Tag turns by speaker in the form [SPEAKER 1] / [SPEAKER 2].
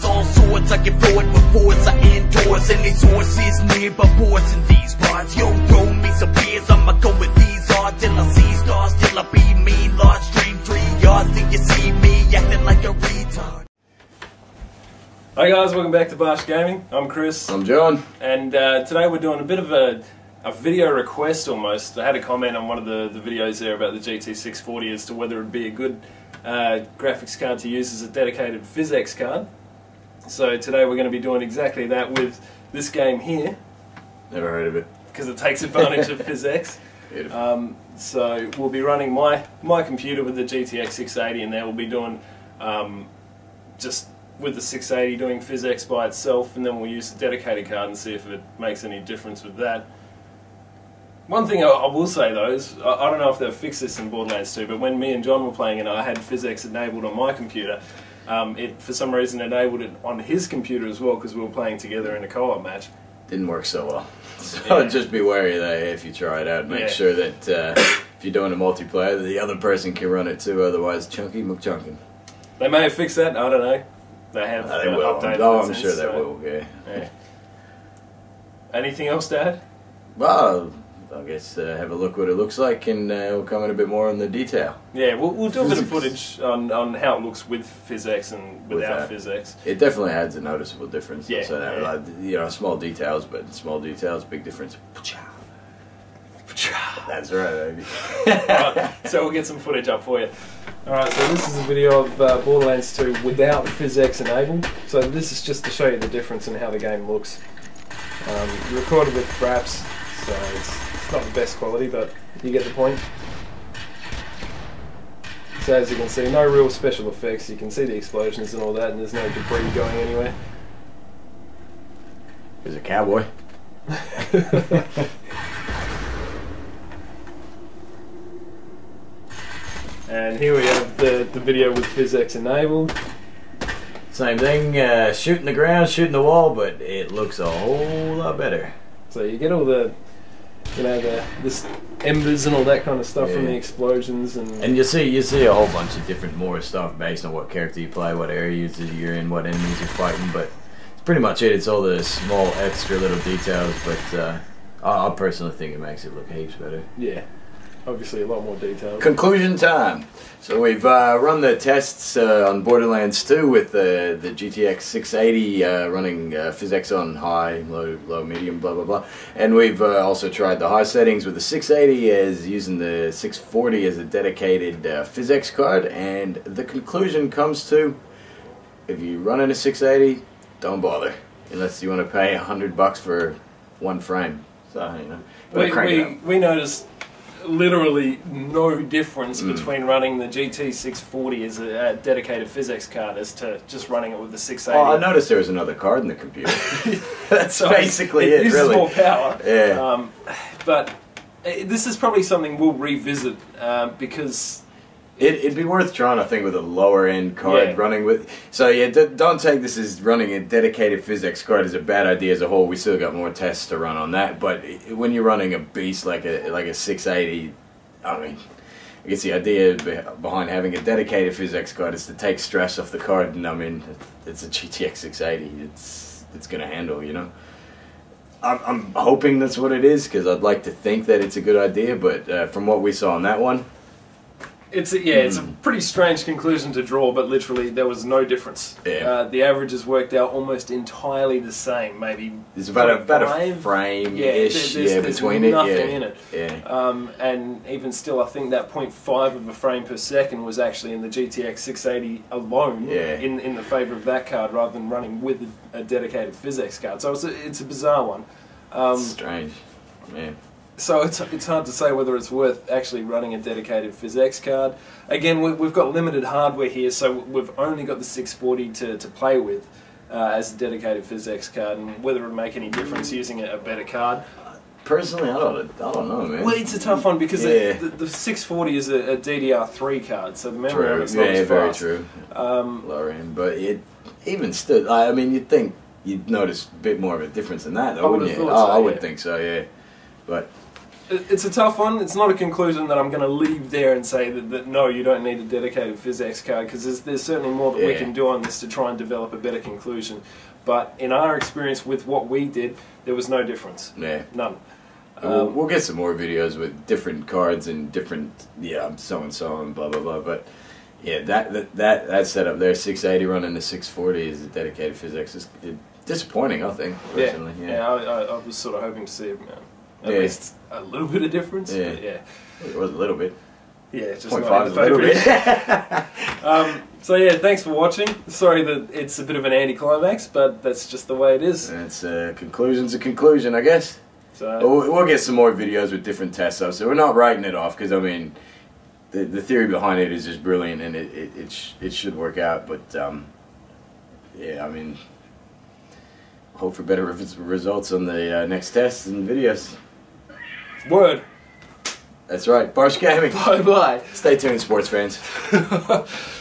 [SPEAKER 1] swords, all sorts. I get forward with force, I endorse any sources nearby boards in these bars. Yo, throw me some beers, I'ma go with these odds till I see stars, till I be me. Large stream, three yards, till you see me acting like a retard.
[SPEAKER 2] Hi guys, welcome back to Barsch Gaming. I'm Chris,
[SPEAKER 3] I'm John.
[SPEAKER 2] and uh, today we're doing a bit of a, a video request almost. I had a comment on one of the, the videos there about the GT640 as to whether it would be a good uh, graphics card to use as a dedicated PhysX card. So today we're going to be doing exactly that with this game here,
[SPEAKER 3] Never heard of it.
[SPEAKER 2] because it takes advantage of PhysX.
[SPEAKER 3] Beautiful.
[SPEAKER 2] Um, so we'll be running my my computer with the GTX 680 and there we'll be doing um, just with the 680 doing PhysX by itself and then we'll use the dedicated card and see if it makes any difference with that. One thing I, I will say though is I, I don't know if they've fixed this in Borderlands 2 but when me and John were playing and I had PhysX enabled on my computer um, it for some reason enabled it on his computer as well because we were playing together in a co-op match.
[SPEAKER 3] Didn't work so well. So
[SPEAKER 2] Yeah.
[SPEAKER 3] just be wary of that if you try it out. Make
[SPEAKER 2] Yeah.
[SPEAKER 3] sure that uh, if you're doing a multiplayer, that the other person can run it too. Otherwise, chunky McChunkin.
[SPEAKER 2] They may have fixed that, I don't know. They have
[SPEAKER 3] Uh, they will.
[SPEAKER 2] updated
[SPEAKER 3] Oh, I'm sure they
[SPEAKER 2] so-
[SPEAKER 3] will. Yeah.
[SPEAKER 2] Yeah. Anything else Dad?
[SPEAKER 3] Well, I guess uh, have a look what it looks like, and uh, we'll come in a bit more on the detail.
[SPEAKER 2] Yeah, we'll, we'll do a bit of footage on, on how it looks with PhysX and without
[SPEAKER 3] Without.
[SPEAKER 2] PhysX.
[SPEAKER 3] It definitely adds a noticeable difference.
[SPEAKER 2] Yeah,
[SPEAKER 3] So that,
[SPEAKER 2] yeah.
[SPEAKER 3] like, you know, small details, but small details, big difference. That's right, baby.
[SPEAKER 2] Alright, so we'll get some footage up for you. Alright, so this is a video of uh, Borderlands 2 without PhysX enabled. So this is just to show you the difference in how the game looks. Um, recorded with Fraps, so it's, it's not the best quality, but you get the point. So as you can see, no real special effects. You can see the explosions and all that, and there's no debris going anywhere.
[SPEAKER 3] There's a cowboy.
[SPEAKER 2] And here we have the, the video with PhysX enabled.
[SPEAKER 3] Same thing, uh, shooting the ground, shooting the wall, but it looks a whole lot better.
[SPEAKER 2] So you get all the, you know, the this embers and all that kind of stuff from the explosions and,
[SPEAKER 3] And you see, you see a whole bunch of different more stuff based on what character you play, what areas you're in, what enemies you're fighting. But it's pretty much it. It's all the small extra little details. But uh, I, I personally think it makes it look heaps better.
[SPEAKER 2] yeah, obviously a lot more detail.
[SPEAKER 3] Conclusion time. So we've uh, run the tests uh, on Borderlands 2 with the the GTX 680 uh, running uh, PhysX on high, low, low, medium, blah blah blah, and we've uh, also tried the high settings with the 680 as using the 640 as a dedicated uh, PhysX card. And the conclusion comes to if you run in a 680, don't bother unless you want to pay a hundred bucks for one frame. So you know,
[SPEAKER 2] We,
[SPEAKER 3] crank it up.
[SPEAKER 2] we, we noticed literally no difference
[SPEAKER 3] Mm.
[SPEAKER 2] between running the GT640 as a, uh dedicated physics card as to just running it with the
[SPEAKER 3] Oh,
[SPEAKER 2] 680.
[SPEAKER 3] I noticed there was another card in the computer. That's
[SPEAKER 2] So
[SPEAKER 3] basically
[SPEAKER 2] it
[SPEAKER 3] it,
[SPEAKER 2] uses
[SPEAKER 3] really.
[SPEAKER 2] more power.
[SPEAKER 3] Yeah.
[SPEAKER 2] Um, but uh, this is probably something we'll revisit uh, because
[SPEAKER 3] It, it'd be worth trying, I think, with a lower end card
[SPEAKER 2] Yeah.
[SPEAKER 3] running with. So yeah, d- don't take this as running a dedicated physics card is a bad idea as a whole. We still got more tests to run on that. But when you're running a beast like a like a 680, I mean, I guess the idea behind having a dedicated physics card is to take stress off the card. And I mean, it's a GTX 680. It's it's gonna handle, you know. I'm, I'm hoping that's what it is because I'd like to think that it's a good idea. But uh, from what we saw on that one,
[SPEAKER 2] It's a, yeah, it's a
[SPEAKER 3] Hmm.
[SPEAKER 2] pretty strange conclusion to draw, but literally there was no difference.
[SPEAKER 3] Yeah.
[SPEAKER 2] Uh, the averages worked out almost entirely the same, maybe.
[SPEAKER 3] There's about a, about a frame
[SPEAKER 2] Yeah,
[SPEAKER 3] ish
[SPEAKER 2] there's,
[SPEAKER 3] yeah,
[SPEAKER 2] there's
[SPEAKER 3] between it. Yeah.
[SPEAKER 2] in it.
[SPEAKER 3] Yeah.
[SPEAKER 2] Um, and even still, I think that 0.5 of a frame per second was actually in the GTX 680 alone
[SPEAKER 3] Yeah.
[SPEAKER 2] in, in the favour of that card rather than running with a, a dedicated physics card. So it's a, it's a bizarre one. Um,
[SPEAKER 3] Strange. Man.
[SPEAKER 2] So it's, it's hard to say whether it's worth actually running a dedicated PhysX card. Again, we, we've got limited hardware here, so we've only got the 640 to, to play with uh, as a dedicated PhysX card, and whether it would make any difference using a, a better card.
[SPEAKER 3] Personally, I don't, I don't know, man.
[SPEAKER 2] Well, it's a tough one because
[SPEAKER 3] Yeah.
[SPEAKER 2] the, the, the 640 is a, a DDR3 card, so the memory
[SPEAKER 3] true.
[SPEAKER 2] it's not
[SPEAKER 3] Yeah,
[SPEAKER 2] as
[SPEAKER 3] very
[SPEAKER 2] fast.
[SPEAKER 3] true.
[SPEAKER 2] Um,
[SPEAKER 3] Lower end, but it even still. I I mean, you'd think you'd notice a bit more of a difference than that, though,
[SPEAKER 2] I would
[SPEAKER 3] wouldn't you? oh,
[SPEAKER 2] so,
[SPEAKER 3] I would
[SPEAKER 2] yeah.
[SPEAKER 3] think so. Yeah, but
[SPEAKER 2] it's a tough one. It's not a conclusion that I'm going to leave there and say that, that no, you don't need a dedicated PhysX card because there's, there's certainly more that we can do on this to try and develop a better conclusion. But in our experience with what we did, there was no difference.
[SPEAKER 3] Yeah.
[SPEAKER 2] None.
[SPEAKER 3] And we'll,
[SPEAKER 2] Um,
[SPEAKER 3] we'll get some more videos with different cards and different, yeah, so and so and blah blah blah. But yeah, that that that, that setup there, 680 running to 640 is a dedicated physics. Is it, disappointing, I think.
[SPEAKER 2] Yeah,
[SPEAKER 3] Personally,
[SPEAKER 2] yeah. I, I, I was sort of hoping to see um, at
[SPEAKER 3] Yeah.
[SPEAKER 2] least a little bit of difference.
[SPEAKER 3] Yeah.
[SPEAKER 2] But yeah,
[SPEAKER 3] It was a little bit.
[SPEAKER 2] yeah, just
[SPEAKER 3] Point
[SPEAKER 2] not in the
[SPEAKER 3] a little bit.
[SPEAKER 2] um, so yeah, thanks for watching. Sorry that it's a bit of an anticlimax, but that's just the way it is.
[SPEAKER 3] And it's uh, conclusion's a conclusion, I guess.
[SPEAKER 2] So
[SPEAKER 3] We'll, we'll get some more videos with different tests though, so we're not writing it off because I mean, the the theory behind it is just brilliant and it it it, sh- it should work out. But um, yeah, I mean, hope for better res- results on the uh, next tests and videos.
[SPEAKER 2] Word.
[SPEAKER 3] That's right, Barsch Gaming.
[SPEAKER 2] Bye bye.
[SPEAKER 3] Stay tuned, sports fans.